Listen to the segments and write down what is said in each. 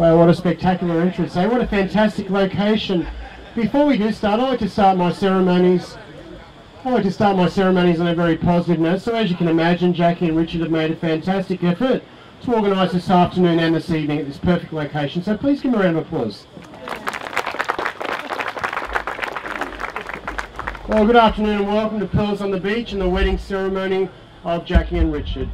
Wow, what a spectacular entrance, eh? What a fantastic location. Before we do start, I like to start my ceremonies. I like to start my ceremonies on a very positive note. So as you can imagine, Jackie and Richard have made a fantastic effort to organise this afternoon and this evening at this perfect location. So please give them a round of applause. Well, good afternoon and welcome to Pearls on the Beach and the wedding ceremony of Jackie and Richard.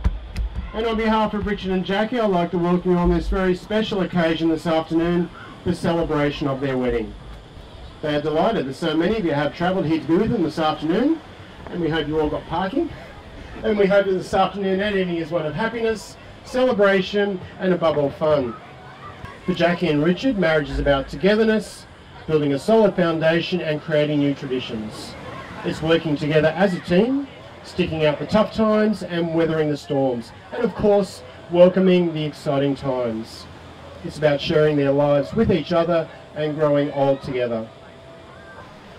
And on behalf of Richard and Jackie, I'd like to welcome you on this very special occasion this afternoon, the celebration of their wedding. They are delighted that so many of you have travelled here to be with them this afternoon, and we hope you all got parking. And we hope that this afternoon and evening is one of happiness, celebration, and above all fun. For Jackie and Richard, marriage is about togetherness, building a solid foundation, and creating new traditions. It's working together as a team, sticking out the tough times and weathering the storms, and of course, welcoming the exciting times. It's about sharing their lives with each other and growing old together.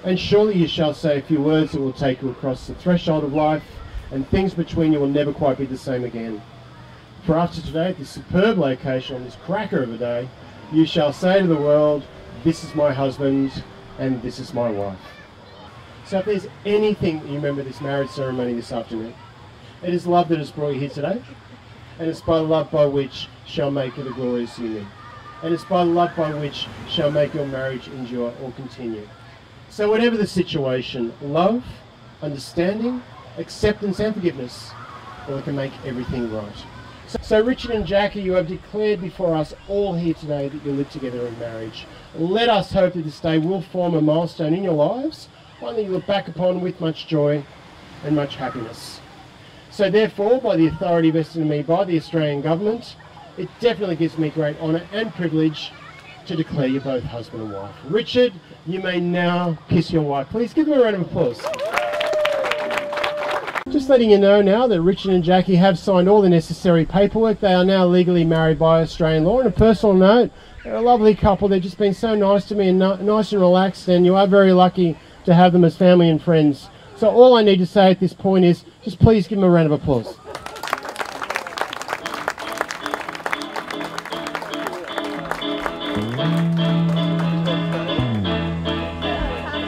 And surely you shall say a few words that will take you across the threshold of life, and things between you will never quite be the same again. For after today, at this superb location on this cracker of a day, you shall say to the world, This is my husband, and this is my wife. So if there's anything you remember this marriage ceremony this afternoon, it is love that has brought you here today, and it's by love by which shall make it a glorious union, and it's by love by which shall make your marriage endure or continue. So whatever the situation, love, understanding, acceptance and forgiveness, well, it can make everything right. So, so Richard and Jackie, you have declared before us all here today that you live together in marriage. Let us hope that this day will form a milestone in your lives one that you look back upon with much joy and much happiness. So therefore, by the authority vested in me by the Australian Government, it definitely gives me great honour and privilege to declare you both husband and wife. Richard, you may now kiss your wife. Please give them a round of applause. Just letting you know now that Richard and Jackie have signed all the necessary paperwork. They are now legally married by Australian law. On a personal note, they're a lovely couple. They've just been so nice to me and nice and relaxed, and you are very lucky to have them as family and friends. So all I need to say at this point is just please give them a round of applause.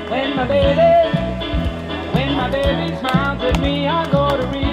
When my baby, when my baby smiles at me, I go to Rio.